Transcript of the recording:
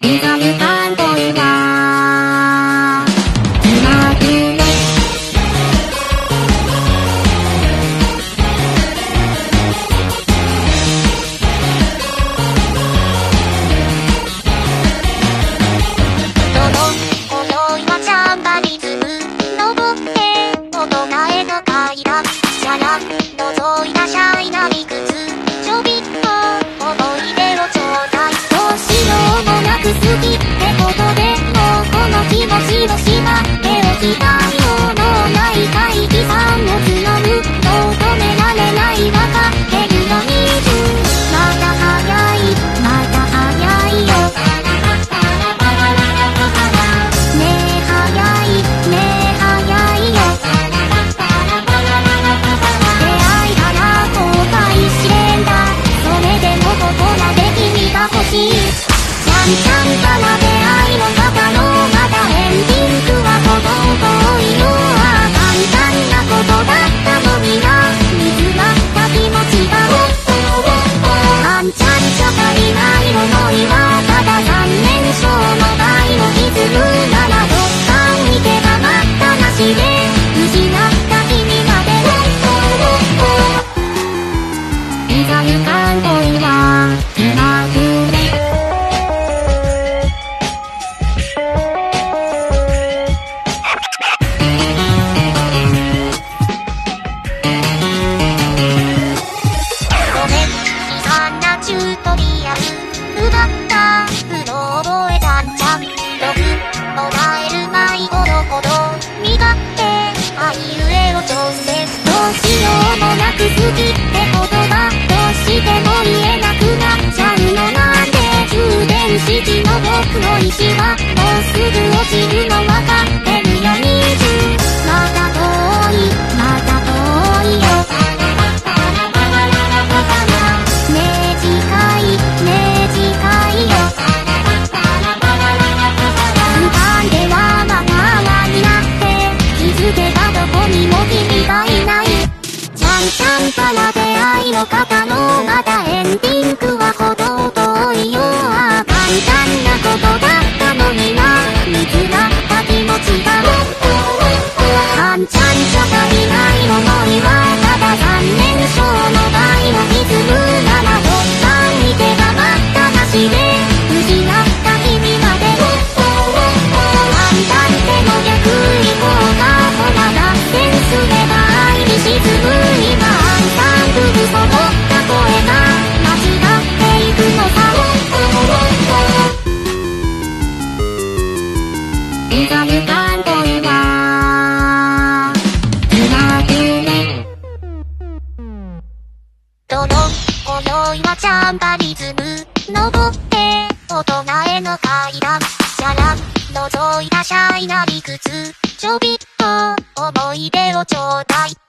いざゆかことでもうこの気持ちをしまっておきたいものない怪奇さんを募る求められないわかってるのにまだ早いまだ早いよねえ早いねえ早いよ出会いたら後悔しれんだそれでもここらで君が欲しい。ちんログもらえる迷子の鼓動身勝手あいうえを調整どうしようもなく好きって言葉どうしても言えなくなっちゃうのなんで充電式の僕の意志はもうすぐ落ちるのわかってるよ20まだ遠いから出会いの方のまた恋はジャンバリズム。登って大人への階段。シャラ覗いたシャイな理屈。ちょびっと思い出をちょうだい